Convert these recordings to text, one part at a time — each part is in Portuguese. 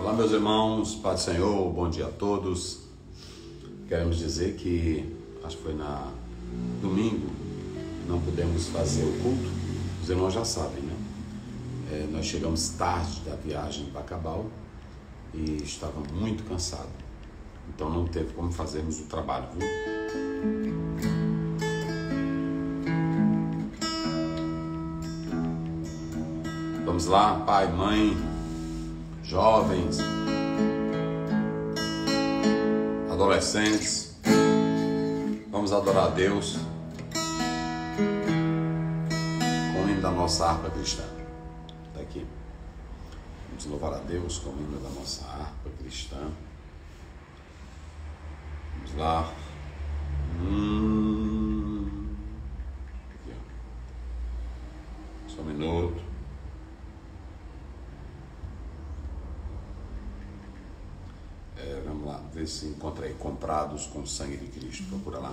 Olá, meus irmãos, Pai do Senhor, bom dia a todos. Queremos dizer que, acho que foi na domingo, não pudemos fazer o culto. Os irmãos já sabem, né? É, nós chegamos tarde da viagem para Cabal e estava muito cansado. Então não teve como fazermos o trabalho, viu? Vamos lá, pai, mãe, jovens, adolescentes. Vamos adorar a Deus com o hino da nossa harpa cristã. Está aqui. Vamos louvar a Deus com o hino da nossa harpa cristã. Vamos lá. Hum. Aqui, ó. Só um minuto. É, vamos lá, ver se encontra aí. Comprados com o sangue de Cristo. Procura lá.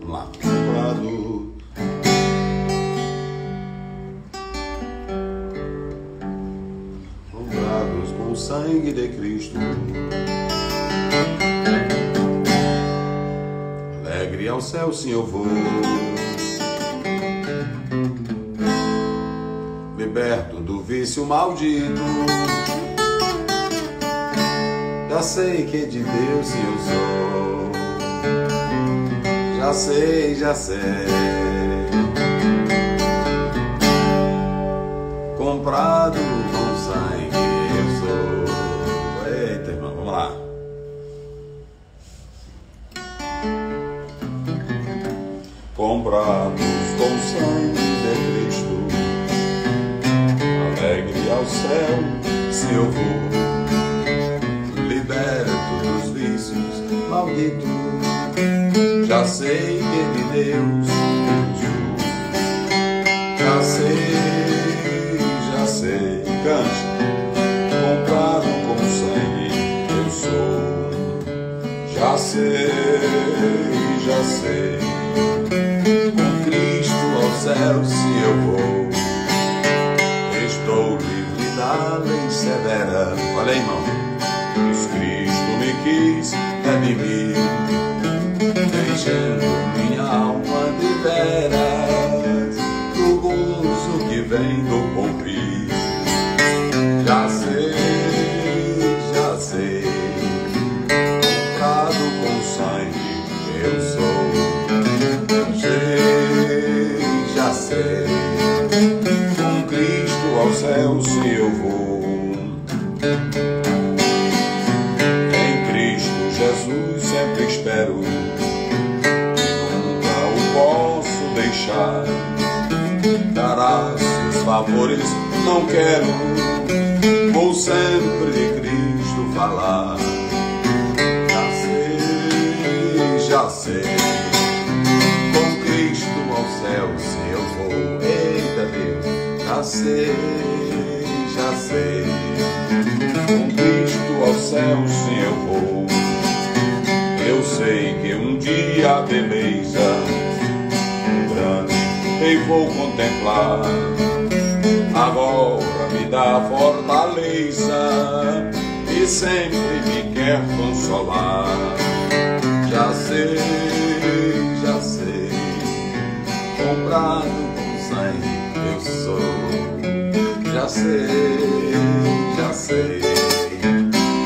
Vamos lá. Comprado. Comprados com o sangue de Cristo. Alegre ao céu, sim, eu vou. Liberto do vício maldito. Já sei que de Deus eu sou. Já sei, já sei. Comprado com sangue eu sou. Eita, irmão, vamos lá. Comprados com sangue de Cristo. Alegre ao céu se eu vou Já sei que de Deus fugiu. Já sei, já sei, cante. Comprado com sangue eu sou. Já sei, já sei. Com Cristo ao céu se eu vou. Estou livre da lei severa. Aí, irmão redimir, enchendo favores, não quero, vou sempre de Cristo falar. Já sei, já sei, com Cristo ao céu se eu vou. Eita Deus, já sei, já sei, com Cristo ao céu se eu vou. Eu sei que um dia a beleza grande eu vou contemplar. Dá fortaleza e sempre me quer consolar. Já sei, já sei, comprado com sangue eu sou. Já sei, já sei,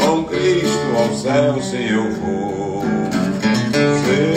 com Cristo ao céu sim eu vou sei,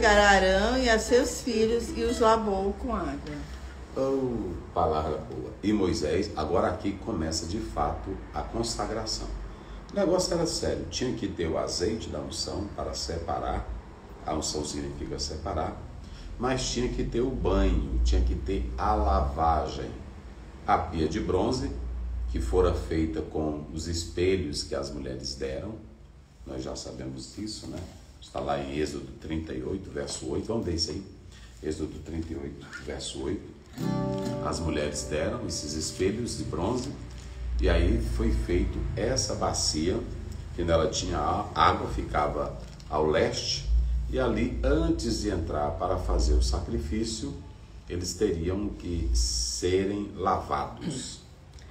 chegar a Arão e a seus filhos e os lavou com água. Oh, palavra boa. E Moisés, agora aqui começa de fato a consagração. O negócio era sério, tinha que ter o azeite da unção para separar, a unção significa separar, mas tinha que ter o banho, tinha que ter a lavagem. A pia de bronze, que fora feita com os espelhos que as mulheres deram, nós já sabemos disso, né? Está lá em Êxodo 38, verso 8, vamos ver isso aí. Êxodo 38, verso 8. As mulheres deram esses espelhos de bronze e aí foi feito essa bacia, que nela tinha água, ficava ao leste, e ali, antes de entrar para fazer o sacrifício, eles teriam que serem lavados.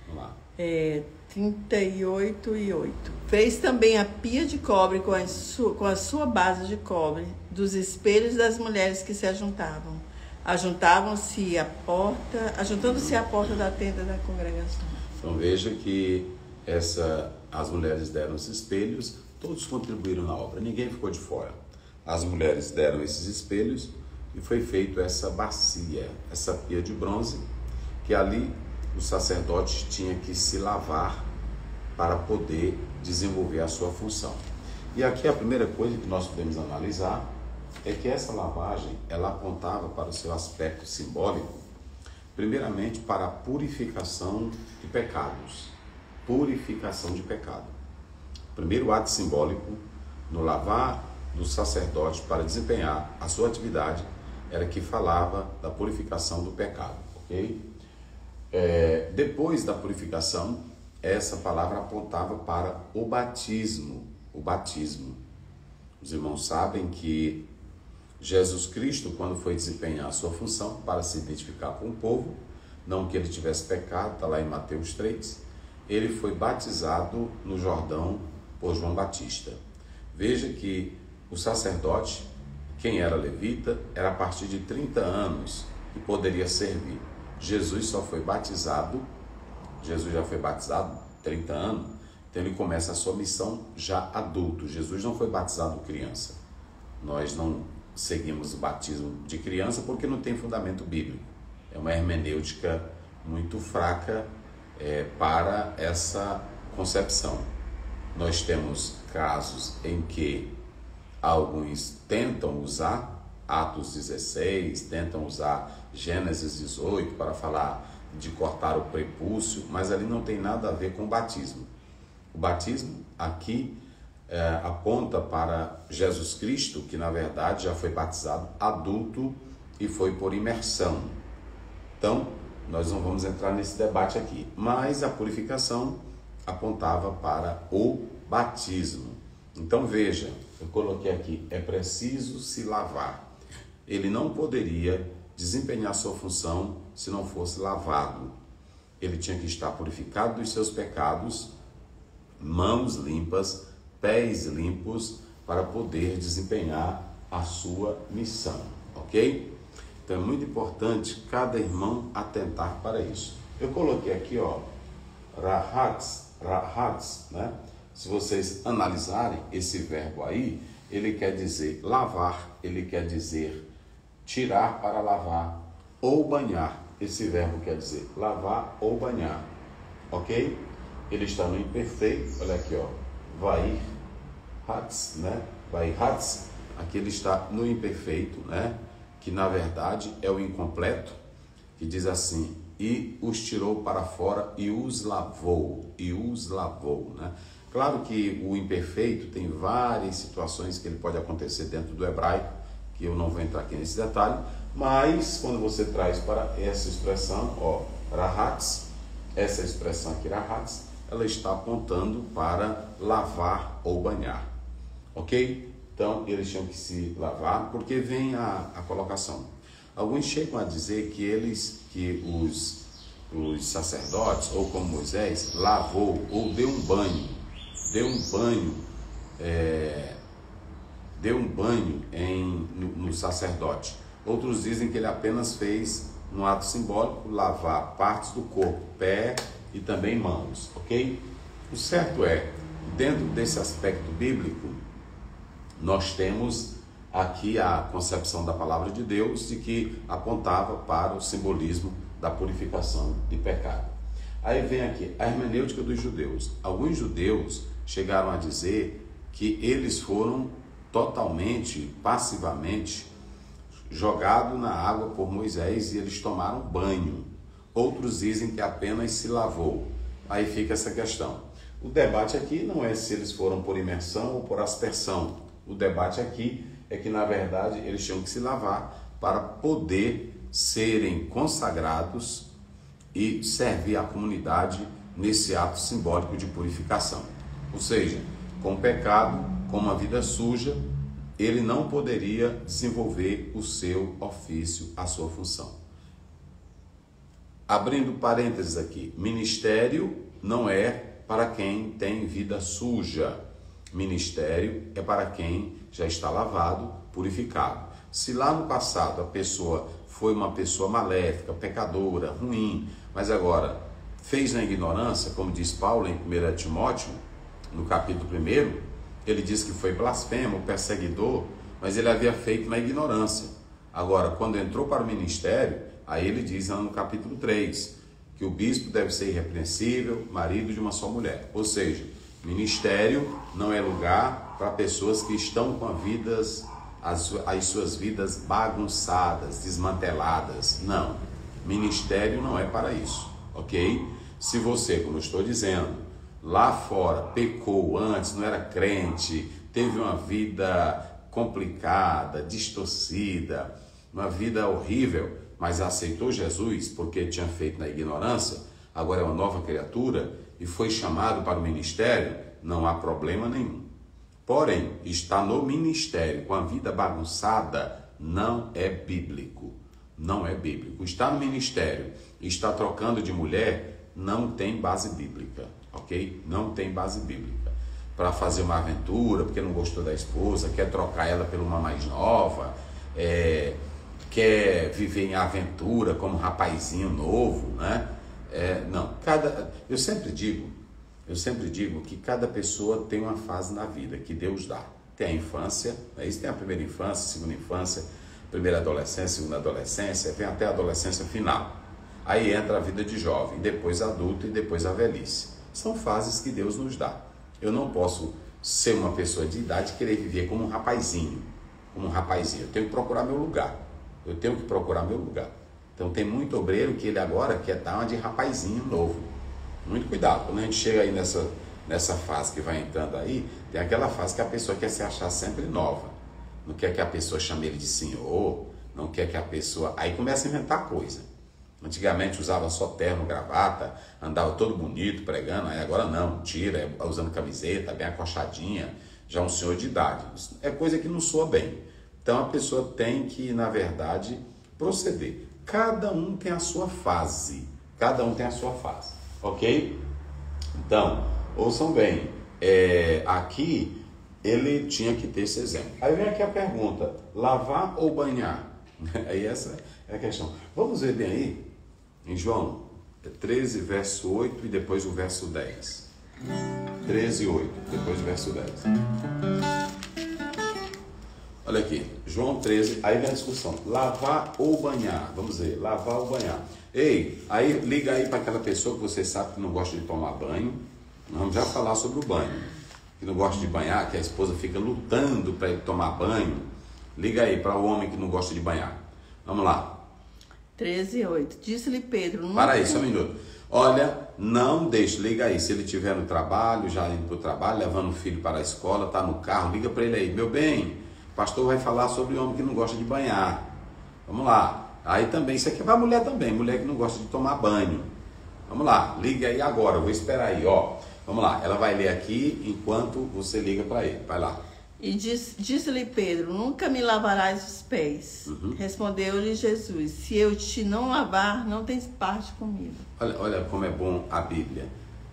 Vamos lá. É, 38 e 8. Fez também a pia de cobre com a, sua, com a sua base de cobre dos espelhos das mulheres que se ajuntavam. Ajuntavam-se a porta, ajuntando-se à porta da tenda da congregação. Então veja que essa, as mulheres deram os espelhos, todos contribuíram na obra, ninguém ficou de fora. As mulheres deram esses espelhos e foi feito essa bacia, essa pia de bronze, que ali o sacerdote tinha que se lavar para poder desenvolver a sua função. E aqui a primeira coisa que nós podemos analisar é que essa lavagem ela apontava para o seu aspecto simbólico primeiramente para a purificação de pecados. Purificação de pecado. Primeiro ato simbólico no lavar do sacerdote para desempenhar a sua atividade era que falava da purificação do pecado, ok? É, depois da purificação, essa palavra apontava para o batismo. O batismo. Os irmãos sabem que Jesus Cristo, quando foi desempenhar a sua função para se identificar com o povo, não que ele tivesse pecado, está lá em Mateus 3, ele foi batizado no Jordão por João Batista. Veja que o sacerdote, quem era levita, era a partir de 30 anos que poderia servir. Jesus só foi batizado, Jesus já foi batizado 30 anos, então ele começa a sua missão já adulto. Jesus não foi batizado criança. Nós não seguimos o batismo de criança porque não tem fundamento bíblico. É uma hermenêutica muito fraca é, para essa concepção. Nós temos casos em que alguns tentam usar Atos 16, tentam usar Gênesis 18 para falar de cortar o prepúcio, mas ali não tem nada a ver com o batismo. O batismo aqui é, aponta para Jesus Cristo, que na verdade já foi batizado adulto e foi por imersão. Então, nós não vamos entrar nesse debate aqui, mas a purificação apontava para o batismo. Então veja, eu coloquei aqui, é preciso se lavar. Ele não poderia desempenhar sua função se não fosse lavado. Ele tinha que estar purificado dos seus pecados, mãos limpas, pés limpos para poder desempenhar a sua missão, ok? Então é muito importante cada irmão atentar para isso. Eu coloquei aqui, ó, rahats, rahats, né? Se vocês analisarem esse verbo aí, ele quer dizer lavar, ele quer dizer tirar para lavar ou banhar. Esse verbo quer dizer lavar ou banhar, ok? Ele está no imperfeito, olha aqui, ó, vai hats, né? Vai hats, aqui ele está no imperfeito, né? Que na verdade é o incompleto, que diz assim: e os tirou para fora e os lavou, e os lavou, né? Claro que o imperfeito tem várias situações que ele pode acontecer dentro do hebraico, que eu não vou entrar aqui nesse detalhe, mas quando você traz para essa expressão, ó, rahats, essa expressão aqui, rahats, ela está apontando para lavar ou banhar. Ok? Então eles tinham que se lavar, porque vem a, a colocação. Alguns chegam a dizer que eles, que os, os sacerdotes, ou como Moisés, lavou ou deu um banho, deu um banho, é, deu um banho em, no, no sacerdote. Outros dizem que ele apenas fez, no ato simbólico, lavar partes do corpo, pé e também mãos, ok? O certo é, dentro desse aspecto bíblico, nós temos aqui a concepção da palavra de Deus e que apontava para o simbolismo da purificação de pecado. Aí vem aqui a hermenêutica dos judeus. Alguns judeus chegaram a dizer que eles foram totalmente, passivamente jogados na água por Moisés e eles tomaram banho. Outros dizem que apenas se lavou. Aí fica essa questão. O debate aqui não é se eles foram por imersão ou por aspersão. O debate aqui é que, na verdade, eles tinham que se lavar para poder serem consagrados e servir a comunidade nesse ato simbólico de purificação. Ou seja, com pecado, com uma vida suja, ele não poderia desenvolver o seu ofício, a sua função. Abrindo parênteses aqui, ministério não é para quem tem vida suja. Ministério é para quem já está lavado, purificado. Se lá no passado a pessoa foi uma pessoa maléfica, pecadora, ruim, mas agora fez na ignorância, como diz Paulo em 1 Timóteo, no capítulo 1, ele diz que foi blasfemo, perseguidor, mas ele havia feito na ignorância. Agora, quando entrou para o ministério, aí ele diz no capítulo 3 que o bispo deve ser irrepreensível, marido de uma só mulher. Ou seja, ministério não é lugar para pessoas que estão com as vidas as, as suas vidas bagunçadas, desmanteladas. Não. Ministério não é para isso, ok? Se você, como eu estou dizendo, lá fora pecou antes, não era crente, teve uma vida complicada, distorcida, uma vida horrível, mas aceitou Jesus porque tinha feito na ignorância, agora é uma nova criatura e foi chamado para o ministério, não há problema nenhum. Porém, está no ministério com a vida bagunçada não é bíblico. Não é bíblico. Está no ministério está trocando de mulher não tem base bíblica, ok? Não tem base bíblica. Para fazer uma aventura, porque não gostou da esposa, quer trocar ela por uma mais nova, é, quer viver em aventura como um rapazinho novo, né? É, não, cada, eu sempre digo, eu sempre digo que cada pessoa tem uma fase na vida que Deus dá. Tem a infância, né? isso tem a primeira infância, segunda infância, primeira adolescência, segunda adolescência, vem até a adolescência final. Aí entra a vida de jovem, depois adulto e depois a velhice. São fases que Deus nos dá. Eu não posso ser uma pessoa de idade e querer viver como um rapazinho, como um rapazinho. Eu tenho que procurar meu lugar. Eu tenho que procurar meu lugar. Então tem muito obreiro que ele agora quer dar uma de rapazinho novo. Muito cuidado, quando a gente chega aí nessa, nessa fase que vai entrando aí, tem aquela fase que a pessoa quer se achar sempre nova. Não quer que a pessoa chame ele de senhor, não quer que a pessoa. Aí começa a inventar coisa. Antigamente usava só terno, gravata, andava todo bonito pregando, aí agora não, tira, é usando camiseta, bem acochadinha, já um senhor de idade. É coisa que não soa bem. Então a pessoa tem que, na verdade, proceder. Cada um tem a sua fase. Cada um tem a sua fase. Ok? Então, ouçam bem, é, aqui ele tinha que ter esse exemplo. Aí vem aqui a pergunta: lavar ou banhar? Aí essa é a questão. Vamos ver bem aí, em João 13, verso 8 e depois o verso 10. 13 e 8, depois o verso 10. Olha aqui, João 13, aí vem a discussão: lavar ou banhar? Vamos ver, lavar ou banhar. Ei, aí liga aí para aquela pessoa que você sabe que não gosta de tomar banho. Vamos já falar sobre o banho. Que não gosta de banhar, que a esposa fica lutando para ele tomar banho. Liga aí para o homem que não gosta de banhar. Vamos lá. 13 8. Disse-lhe Pedro. Não para aí, só um minuto. Olha, não deixe, liga aí. Se ele estiver no trabalho, já indo para o trabalho, levando o filho para a escola, está no carro, liga para ele aí. Meu bem, o pastor vai falar sobre o homem que não gosta de banhar. Vamos lá. Aí também, isso aqui é para mulher também, mulher que não gosta de tomar banho. Vamos lá, liga aí agora, eu vou esperar aí, ó. Vamos lá, ela vai ler aqui enquanto você liga para ele. Vai lá. E disse-lhe Pedro: Nunca me lavarás os pés. Uhum. Respondeu-lhe Jesus: Se eu te não lavar, não tens parte comigo. Olha, olha como é bom a Bíblia.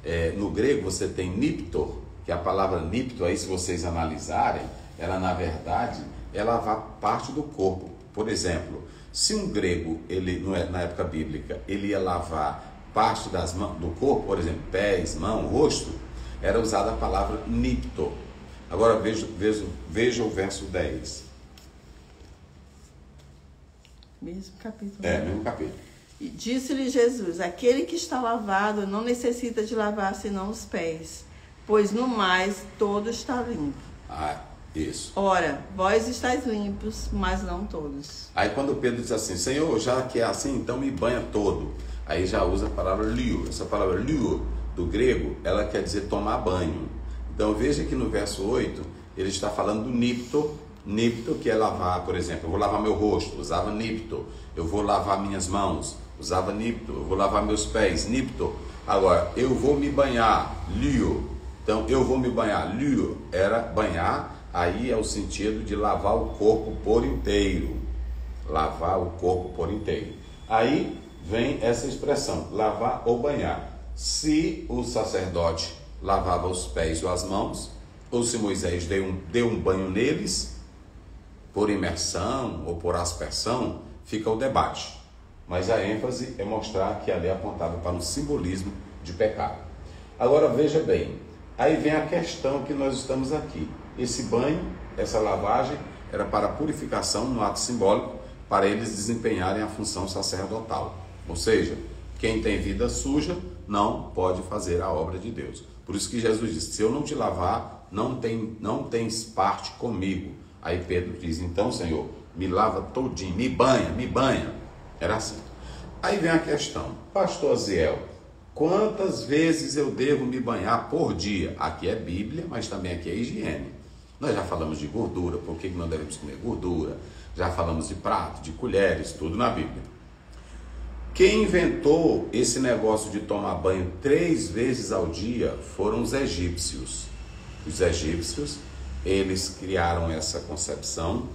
É, no grego você tem niptor, que é a palavra nipto, aí se vocês analisarem, ela na verdade é lavar parte do corpo. Por exemplo, se um grego, ele é, na época bíblica, ele ia lavar parte das mãos, do corpo, por exemplo, pés, mão, rosto, era usada a palavra nipto. Agora veja, veja, veja o verso 10. Mesmo capítulo. É, mesmo capítulo. E disse-lhe Jesus: Aquele que está lavado não necessita de lavar senão os pés, pois no mais todo está limpo. Ah, isso. Ora, vós estáis limpos, mas não todos. Aí quando Pedro diz assim, Senhor, já que é assim, então me banha todo. Aí já usa a palavra liu. Essa palavra liu, do grego, ela quer dizer tomar banho. Então veja que no verso 8, ele está falando do nipto, nipto que é lavar, por exemplo, eu vou lavar meu rosto, usava nipto. Eu vou lavar minhas mãos, usava nipto. Eu vou lavar meus pés, nipto. Agora, eu vou me banhar, liu. Então, eu vou me banhar, liu, era banhar, aí é o sentido de lavar o corpo por inteiro. Lavar o corpo por inteiro. Aí vem essa expressão, lavar ou banhar. Se o sacerdote lavava os pés ou as mãos, ou se Moisés deu um, deu um banho neles, por imersão ou por aspersão, fica o debate. Mas a ênfase é mostrar que ali é apontado para um simbolismo de pecado. Agora veja bem, aí vem a questão que nós estamos aqui. Esse banho, essa lavagem, era para purificação no ato simbólico, para eles desempenharem a função sacerdotal. Ou seja, quem tem vida suja não pode fazer a obra de Deus. Por isso que Jesus disse: se eu não te lavar, não, tem, não tens parte comigo. Aí Pedro diz: então, Senhor, me lava todinho, me banha, me banha. Era assim. Aí vem a questão, Pastor Ziel, quantas vezes eu devo me banhar por dia? Aqui é Bíblia, mas também aqui é higiene. Nós já falamos de gordura, por que não devemos comer gordura? Já falamos de prato, de colheres, tudo na Bíblia. Quem inventou esse negócio de tomar banho três vezes ao dia foram os egípcios. Os egípcios, eles criaram essa concepção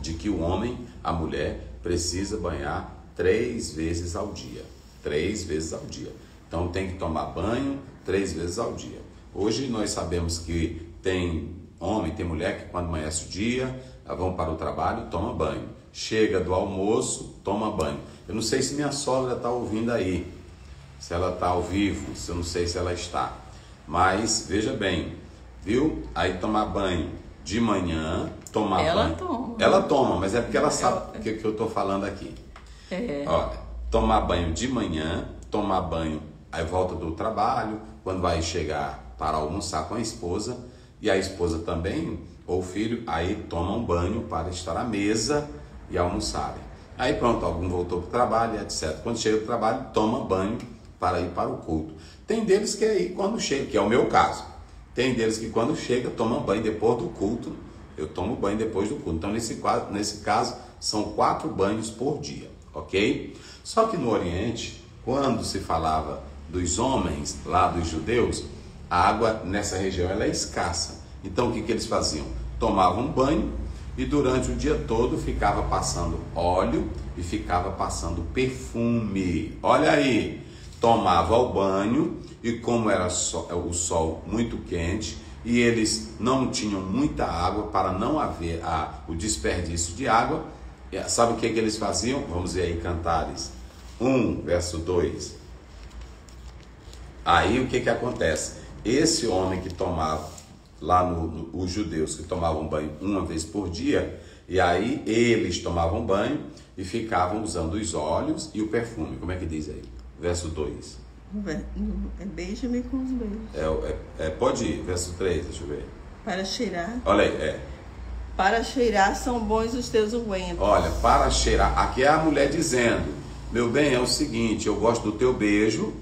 de que o homem, a mulher, precisa banhar três vezes ao dia. Três vezes ao dia. Então tem que tomar banho três vezes ao dia. Hoje nós sabemos que tem homem, tem mulher que quando amanhece o dia, vão para o trabalho, toma banho. Chega do almoço, toma banho. Eu não sei se minha sogra está ouvindo aí, se ela está ao vivo, se eu não sei se ela está. Mas veja bem, viu? Aí tomar banho de manhã, tomar Ela banho. toma. Ela toma, mas é porque ela sabe o que, que eu estou falando aqui. É. Olha, tomar banho de manhã, tomar banho aí volta do trabalho, quando vai chegar para almoçar com a esposa, e a esposa também, ou o filho, aí tomam banho para estar à mesa e almoçarem. Aí pronto, algum voltou para o trabalho, etc. Quando chega do trabalho, toma banho para ir para o culto. Tem deles que aí quando chega, que é o meu caso. Tem deles que quando chega, toma banho depois do culto. Eu tomo banho depois do culto. Então, nesse, quadro- nesse caso, são quatro banhos por dia, ok? Só que no Oriente, quando se falava dos homens lá dos judeus, a água nessa região ela é escassa. Então, o que, que eles faziam? Tomavam banho e durante o dia todo ficava passando óleo e ficava passando perfume. Olha aí, tomava o banho e como era so- o sol muito quente e eles não tinham muita água para não haver a- o desperdício de água, eh, sabe o que, que eles faziam? Vamos ver aí Cantares 1, verso 2. Aí o que que acontece? Esse homem que tomava, lá no, no- os judeus que tomavam banho uma vez por dia, e aí eles tomavam banho e ficavam usando os óleos e o perfume. Como é que diz aí? Verso 2. É beija-me com os beijos. É, é- é, pode ir, verso 3, deixa eu ver. Para cheirar. Olha aí, é. Para cheirar são bons os teus ungüentos. Olha, para cheirar, aqui é a mulher dizendo: Meu bem, é o seguinte, eu gosto do teu beijo,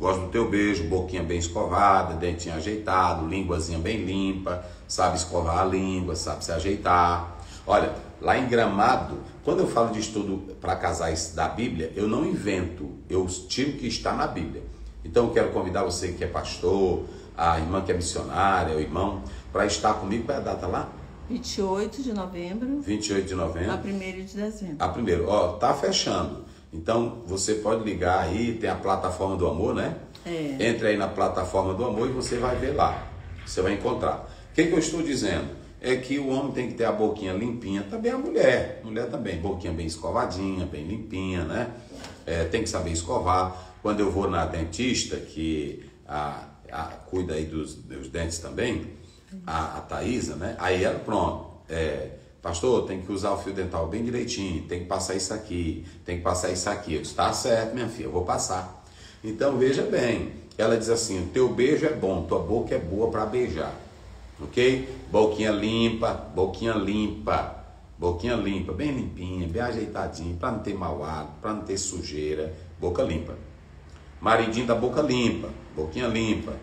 gosto do teu beijo, boquinha bem escovada, dentinho ajeitado, linguazinha bem limpa, sabe escovar a língua, sabe se ajeitar. Olha, lá em Gramado, quando eu falo de estudo para casais da Bíblia, eu não invento, eu tiro o que está na Bíblia. Então eu quero convidar você que é pastor, a irmã que é missionária, o irmão, para estar comigo. Qual é a data lá? 28 de novembro 28 de novembro. a 1 de dezembro. A primeiro, ó, tá fechando. Então você pode ligar aí, tem a plataforma do amor, né? É. Entre aí na plataforma do amor e você vai ver lá. Você vai encontrar. O que, que eu estou dizendo? É que o homem tem que ter a boquinha limpinha, também a mulher. Mulher também, boquinha bem escovadinha, bem limpinha, né? É, tem que saber escovar. Quando eu vou na dentista, que a, a- cuida aí dos, dos dentes também, a, a Thaisa, né? Aí ela, pronto, é, pastor, tem que usar o fio dental bem direitinho, tem que passar isso aqui, tem que passar isso aqui. Eu disse, tá certo, minha filha, eu vou passar. Então veja bem, ela diz assim: o teu beijo é bom, tua boca é boa para beijar. Ok? Boquinha limpa, boquinha limpa, boquinha limpa, bem limpinha, bem ajeitadinha, para não ter mau hálito, para não ter sujeira, boca limpa. Maridinho da boca limpa, boquinha limpa.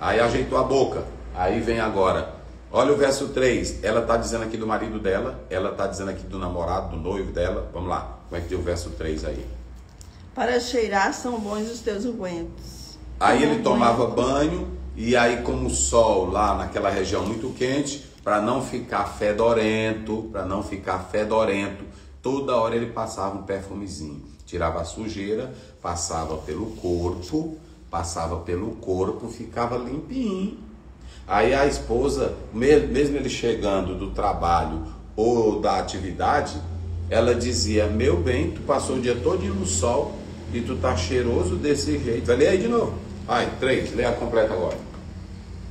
Aí ajeitou a boca. Aí vem agora. Olha o verso 3. Ela está dizendo aqui do marido dela, ela está dizendo aqui do namorado, do noivo dela. Vamos lá. Como é que deu o verso 3 aí? Para cheirar são bons os teus ungüentos. Aí ele tomava banho e aí como o sol lá naquela região muito quente, para não ficar fedorento, para não ficar fedorento, toda hora ele passava um perfumezinho. Tirava a sujeira, passava pelo corpo, passava pelo corpo, ficava limpinho. Aí a esposa, mesmo ele chegando do trabalho ou da atividade, ela dizia: Meu bem, tu passou o dia todo no sol, e tu tá cheiroso desse jeito. Vai ler aí de novo. Ai, três, lê a completa agora.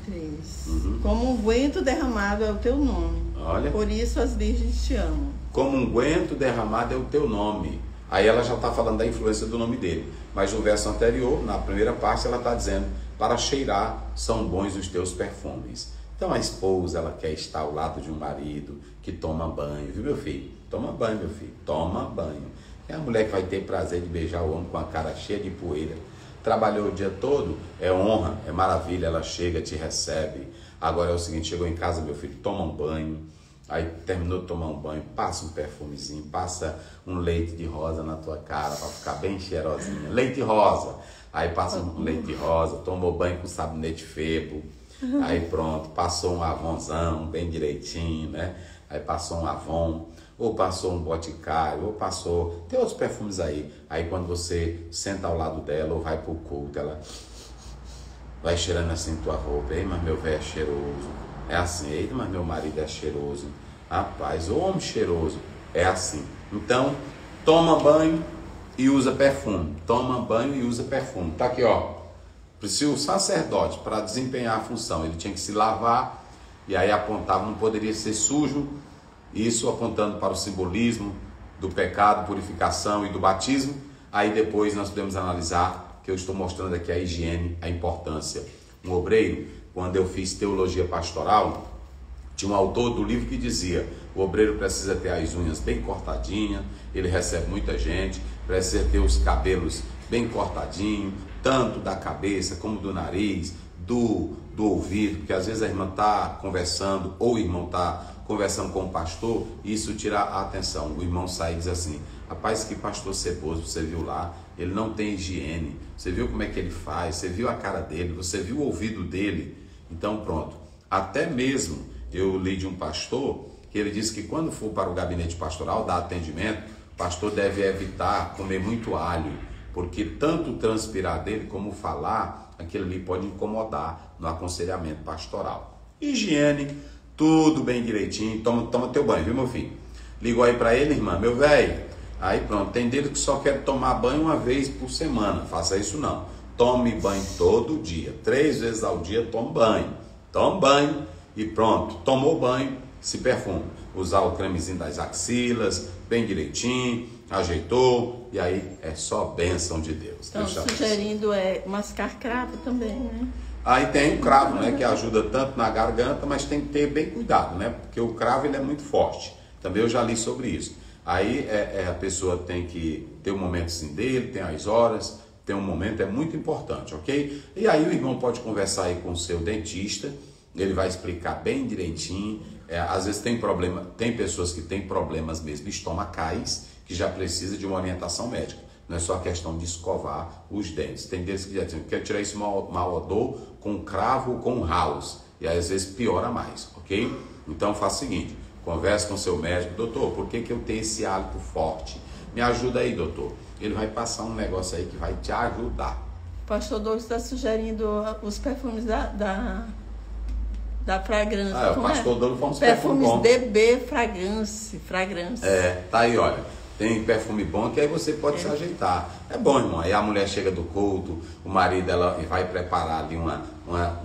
Três. Uhum. Como um vento derramado é o teu nome. Olha. Por isso as virgens te amam. Como um vento derramado é o teu nome. Aí ela já está falando da influência do nome dele. Mas no verso anterior, na primeira parte, ela está dizendo: Para cheirar são bons os teus perfumes. Então a esposa, ela quer estar ao lado de um marido que toma banho, viu, meu filho? Toma banho, meu filho. Toma banho. É a mulher que vai ter prazer de beijar o homem com a cara cheia de poeira. Trabalhou o dia todo, é honra, é maravilha, ela chega, te recebe. Agora é o seguinte, chegou em casa, meu filho, toma um banho. Aí terminou de tomar um banho, passa um perfumezinho, passa um leite de rosa na tua cara para ficar bem cheirosinha. Leite rosa. Aí passa um leite rosa, tomou banho com sabonete febo. Aí pronto, passou um avonzão bem direitinho, né? Aí passou um avon ou passou um boticário, ou passou. Tem outros perfumes aí. Aí quando você senta ao lado dela ou vai pro culto, ela vai cheirando assim tua roupa. Ei, mas meu velho é cheiroso. É assim. Ei, mas meu marido é cheiroso. Rapaz, o homem cheiroso é assim. Então, toma banho e usa perfume. Toma banho e usa perfume. Tá aqui, ó. Se o sacerdote, para desempenhar a função, ele tinha que se lavar e aí apontava, não poderia ser sujo isso apontando para o simbolismo do pecado, purificação e do batismo. Aí depois nós podemos analisar, que eu estou mostrando aqui a higiene, a importância. Um obreiro, quando eu fiz teologia pastoral, tinha um autor do livro que dizia: o obreiro precisa ter as unhas bem cortadinhas, ele recebe muita gente, precisa ter os cabelos bem cortadinhos, tanto da cabeça como do nariz, do, do ouvido, porque às vezes a irmã está conversando ou o irmão está conversando com o pastor, isso tira a atenção. O irmão sai e diz assim: Rapaz, que pastor ceboso, você viu lá? Ele não tem higiene. Você viu como é que ele faz? Você viu a cara dele? Você viu o ouvido dele? Então, pronto. Até mesmo eu li de um pastor que ele disse que quando for para o gabinete pastoral dar atendimento, pastor deve evitar comer muito alho, porque tanto transpirar dele como falar, aquilo ali pode incomodar no aconselhamento pastoral. Higiene tudo bem direitinho, toma, toma teu banho, viu meu filho? Ligou aí para ele, irmã, meu velho. Aí pronto, tem dele que só quer tomar banho uma vez por semana. Faça isso não. Tome banho todo dia, três vezes ao dia, tome banho. Tome banho e pronto, tomou banho, se perfume. Usar o cremezinho das axilas, bem direitinho, ajeitou, e aí é só bênção de Deus. Então, sugerindo é mascar cravo também, né? Aí tem o cravo, né, que ajuda tanto na garganta, mas tem que ter bem cuidado, né, porque o cravo ele é muito forte. Também eu já li sobre isso. Aí é, é, a pessoa tem que ter um momento sim dele, tem as horas, tem um momento, é muito importante, ok? E aí o irmão pode conversar aí com o seu dentista, ele vai explicar bem direitinho. É, às vezes tem problema, tem pessoas que têm problemas mesmo estomacais, que já precisa de uma orientação médica. Não é só questão de escovar os dentes. Tem deles que dizem, quer tirar esse mau, mau odor com cravo ou com house. E às vezes piora mais, ok? Então faça o seguinte, converse com seu médico, doutor, por que, que eu tenho esse hálito forte? Me ajuda aí, doutor. Ele vai passar um negócio aí que vai te ajudar. Pastor Douglas está sugerindo os perfumes da, da, da fragrância. Ah, é, o pastor é? Falou uns perfumes. Perfumes DB Fragrance, fragrância. É, tá aí, olha tem perfume bom que aí você pode é. se ajeitar. É bom, irmão. Aí a mulher chega do culto, o marido ela vai preparar ali uma, uma,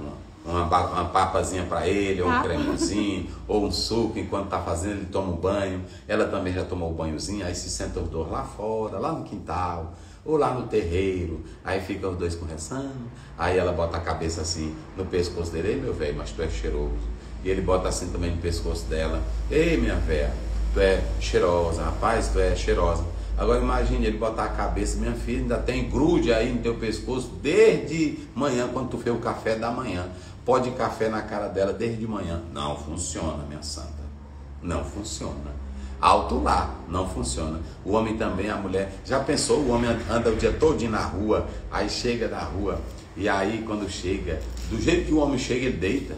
uma, uma, uma papazinha para ele, ou um cremosinho, ou um suco, enquanto está fazendo, ele toma um banho. Ela também já tomou o um banhozinho, aí se senta os dois lá fora, lá no quintal, ou lá no terreiro. Aí ficam os dois conversando. Aí ela bota a cabeça assim no pescoço dele, ei meu velho, mas tu é cheiroso. E ele bota assim também no pescoço dela, ei minha velha, tu é cheirosa, rapaz, tu é cheirosa. Agora imagine ele botar a cabeça, minha filha, ainda tem grude aí no teu pescoço desde manhã, quando tu fez o café da manhã. Pode café na cara dela desde manhã. Não funciona, minha santa. Não funciona. Alto lá, não funciona. O homem também, a mulher. Já pensou? O homem anda o dia todo na rua, aí chega da rua, e aí quando chega, do jeito que o homem chega, ele deita.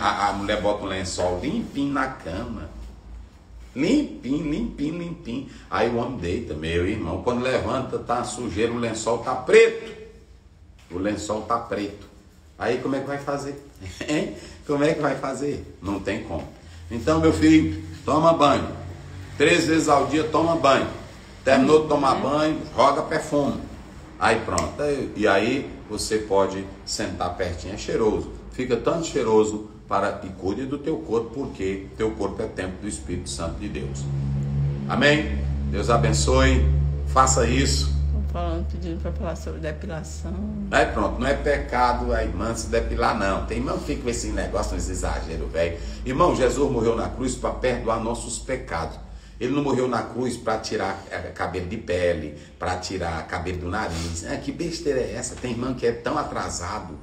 A, a mulher bota um lençol limpinho na cama. Limpinho, limpinho, limpinho. Aí o homem deita, meu irmão. Quando levanta, tá sujeira, o lençol tá preto. O lençol tá preto. Aí como é que vai fazer? Hein? Como é que vai fazer? Não tem como. Então, meu filho, toma banho. Três vezes ao dia toma banho. Terminou de tomar banho, joga perfume. Aí pronto. E aí você pode sentar pertinho, é cheiroso. Fica tanto cheiroso para e cuide do teu corpo, porque teu corpo é templo do Espírito Santo de Deus. Amém? Deus abençoe. Faça isso. Estou falando, pedindo para falar sobre depilação. Aí pronto, não é pecado a irmã se depilar, não. Tem irmão que fica com esse negócio, esse exagero, velho. Irmão, Jesus morreu na cruz para perdoar nossos pecados. Ele não morreu na cruz para tirar é, cabelo de pele, para tirar cabelo do nariz. É, que besteira é essa? Tem irmão que é tão atrasado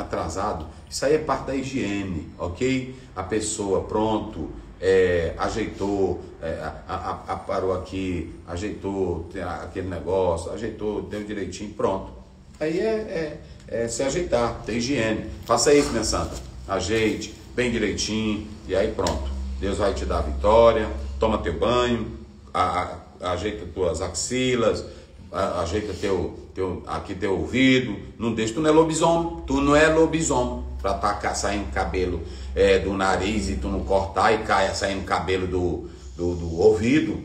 atrasado, isso aí é parte da higiene, ok? A pessoa, pronto, é, ajeitou, é, a, a, a, parou aqui, ajeitou aquele negócio, ajeitou, deu direitinho, pronto. Aí é, é, é se ajeitar, tem higiene. Faça isso, minha santa. Ajeite, bem direitinho, e aí pronto. Deus vai te dar a vitória, toma teu banho, a, ajeita tuas axilas, ajeita teu, teu, aqui teu ouvido, não deixa, tu não é lobisomem, tu não é lobisomem, pra tá saindo cabelo é, do nariz e tu não cortar e caia saindo cabelo do, do, do ouvido.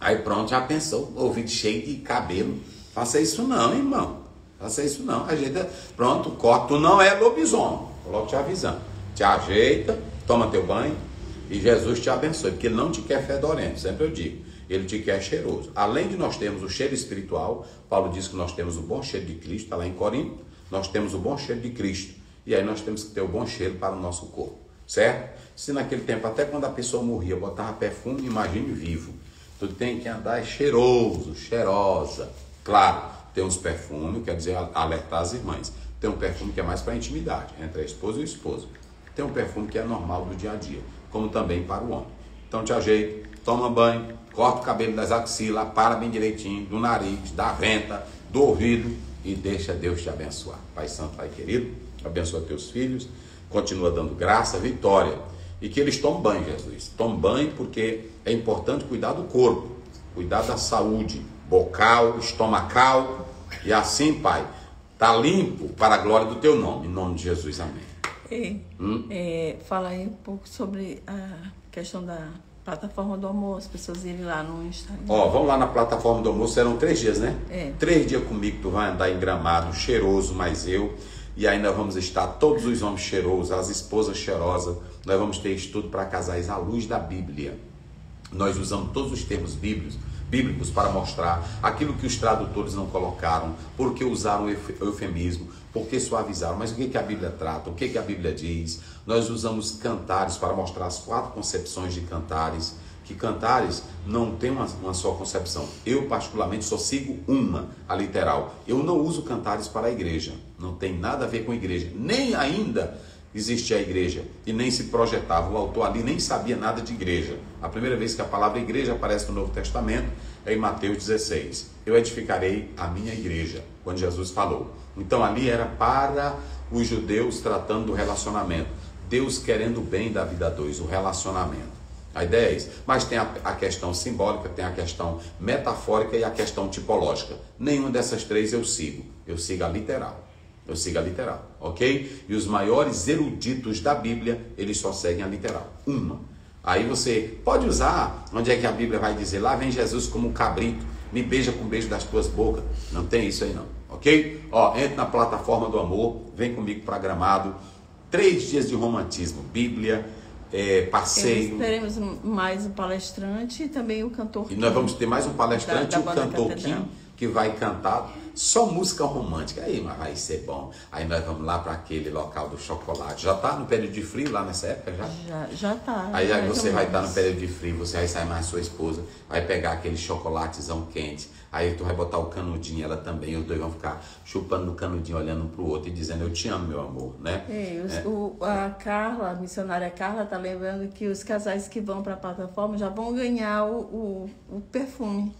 Aí pronto, já pensou, ouvido cheio de cabelo. Faça isso não, irmão. Faça isso não. Ajeita, pronto, corta. Tu não é lobisomem. Coloco te avisando. Te ajeita, toma teu banho e Jesus te abençoe, porque ele não te quer fedorento, sempre eu digo ele te quer cheiroso. Além de nós termos o cheiro espiritual, Paulo diz que nós temos o bom cheiro de Cristo, está lá em Corinto, nós temos o bom cheiro de Cristo. E aí nós temos que ter o bom cheiro para o nosso corpo, certo? Se naquele tempo, até quando a pessoa morria, botava perfume, imagine vivo. Tu tem que andar cheiroso, cheirosa. Claro, tem uns perfumes, quer dizer, alertar as irmãs. Tem um perfume que é mais para intimidade, entre a esposa e o esposo. Tem um perfume que é normal do dia a dia, como também para o homem. Então te ajeita, toma banho, corta o cabelo das axilas, para bem direitinho, do nariz, da venta, do ouvido e deixa Deus te abençoar. Pai Santo, Pai querido, abençoa teus filhos, continua dando graça, vitória. E que eles tomem banho, Jesus. Tomem banho porque é importante cuidar do corpo, cuidar da saúde bocal, estomacal. E assim, Pai, tá limpo para a glória do teu nome. Em nome de Jesus, amém. Hum? é, fala aí um pouco sobre a questão da Plataforma do almoço, as pessoas irem lá no Instagram. Ó, vamos lá na plataforma do almoço, serão três dias, né? É. Três dias comigo, tu vai andar em gramado, cheiroso, mas eu. E aí nós vamos estar todos os homens cheirosos, as esposas cheirosas. Nós vamos ter estudo para casais à luz da Bíblia. Nós usamos todos os termos bíblicos, bíblicos para mostrar aquilo que os tradutores não colocaram, porque usaram eufemismo, porque suavizaram. Mas o que, que a Bíblia trata? O que, que a Bíblia diz? Nós usamos cantares para mostrar as quatro concepções de cantares, que cantares não tem uma, uma só concepção. Eu, particularmente, só sigo uma, a literal. Eu não uso cantares para a igreja. Não tem nada a ver com igreja. Nem ainda existia a igreja e nem se projetava. O autor ali nem sabia nada de igreja. A primeira vez que a palavra igreja aparece no Novo Testamento é em Mateus 16. Eu edificarei a minha igreja, quando Jesus falou. Então ali era para os judeus tratando do relacionamento. Deus querendo o bem da vida dois, o relacionamento. A ideia é isso. Mas tem a, a, questão simbólica, tem a questão metafórica e a questão tipológica. Nenhuma dessas três eu sigo. Eu sigo a literal. Eu sigo a literal, ok? E os maiores eruditos da Bíblia, eles só seguem a literal. Uma. Aí você pode usar, onde é que a Bíblia vai dizer? Lá vem Jesus como um cabrito, me beija com o beijo das tuas bocas. Não tem isso aí não ok? Ó, entre na plataforma do amor, vem comigo para Gramado. Três dias de romantismo, Bíblia, é, passeio. teremos mais um palestrante e também o cantor. E nós vamos ter mais um palestrante, da, da o cantor Kim, que vai cantar só música romântica. Aí, mas vai ser bom. Aí nós vamos lá para aquele local do chocolate. Já tá no período de frio lá nessa época já? Já, já tá. Aí, aí você vai estar tá no período de frio, você vai sair mais sua esposa, vai pegar aquele chocolatezão quente. Aí tu vai botar o canudinho, ela também, os dois vão ficar chupando no canudinho, olhando um pro outro e dizendo eu te amo, meu amor, né? É, os, é. O, a Carla, a missionária Carla, tá lembrando que os casais que vão para a plataforma já vão ganhar o, o, o perfume.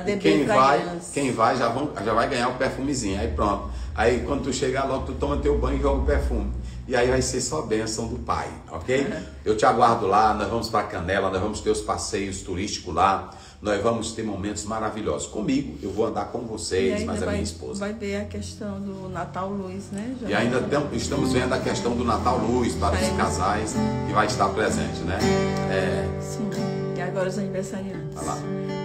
DB quem vai, quem vai já, vão, já vai ganhar o perfumezinho. Aí pronto. Aí quando tu chegar logo, tu toma teu banho e joga o perfume. E aí vai ser só bênção do Pai, ok? Uhum. Eu te aguardo lá, nós vamos para Canela, nós vamos ter os passeios turísticos lá, nós vamos ter momentos maravilhosos. Comigo, eu vou andar com vocês, mas a minha esposa. Vai ver a questão do Natal Luz, né? Já e ainda tem, estamos vendo a questão do Natal Luz para os casais, que vai estar presente, né? É... Sim. E agora os aniversariantes. Vai lá.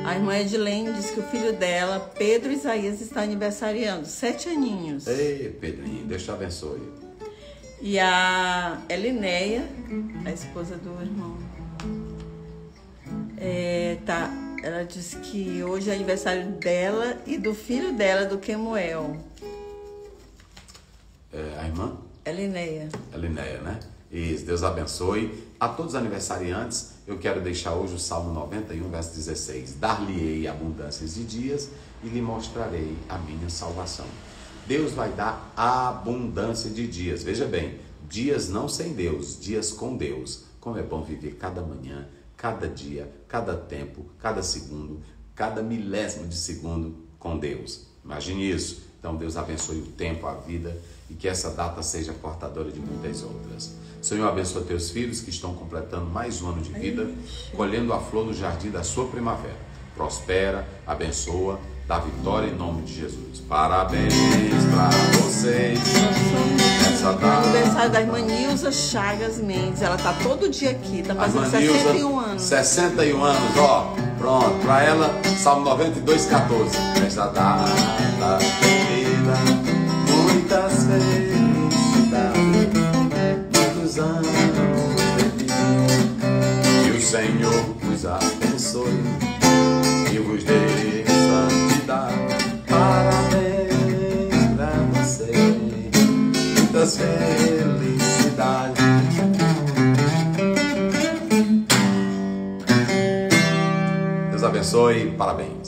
A irmã Edilene diz que o filho dela, Pedro Isaías, está aniversariando, sete aninhos. Ei, Pedrinho, Deus te abençoe. E a Elineia, a esposa do irmão, é, tá, ela diz que hoje é aniversário dela e do filho dela, do Kemuel. É, a irmã? Elineia. Elineia, né? Isso, Deus abençoe. A todos os aniversariantes, eu quero deixar hoje o Salmo 91, verso 16. Dar-lhe-ei abundâncias de dias e lhe mostrarei a minha salvação. Deus vai dar abundância de dias. Veja bem, dias não sem Deus, dias com Deus. Como é bom viver cada manhã, cada dia, cada tempo, cada segundo, cada milésimo de segundo com Deus. Imagine isso. Então Deus abençoe o tempo, a vida e que essa data seja portadora de muitas outras. Senhor, abençoa teus filhos que estão completando mais um ano de vida, colhendo a flor no jardim da sua primavera. Prospera, abençoa, dá vitória em nome de Jesus. Parabéns para vocês. Essa data. Aniversário da irmã Nilza Chagas Mendes. Ela tá todo dia aqui, tá fazendo 61 anos. 61 anos, ó. Pronto, para ela, Salmo 92, 14. Essa data querida, muitas felicidades muitos anos de vida. O Senhor vos abençoe e vos dê santidade. Parabéns pra você, muitas felicidades. Deus abençoe, parabéns.